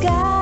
sky.